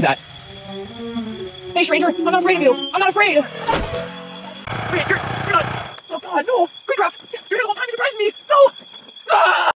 is that? Hey, stranger, I'm not afraid of you. I'm not afraid. Wait, you're, you're not. Oh God, no, Greencroft.